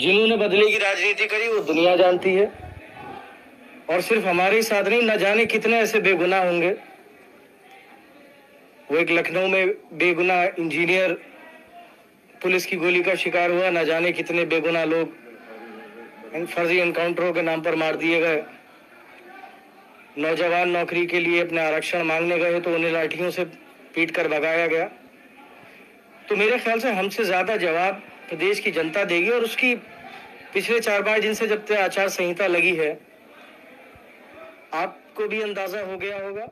जिन्होंने बदले की राजनीति करी, वो दुनिया जानती है। और सिर्फ़ हमारे ही साथ नहीं, न जाने कितने ऐसे बेगुनाह होंगे। वो एक लखनऊ में बेगुनाह इंजीनियर, पुलिस की गोली का शिकार हुआ, न जाने कितने बेगुनाह लोग फर्जी एनकाउंटरों के नाम पर मार दिए गए। नौजवान नौकरी के लिए अपने आरक्षण मांगने गए तो उन्हें लाठियों से पीट कर भगाया गया। तो मेरे ख्याल से हमसे ज़्यादा जवाब प्रदेश की जनता देगी और उसकी पिछले चार बार दिन से जब आचार संहिता लगी है, आपको भी अंदाज़ा हो गया होगा।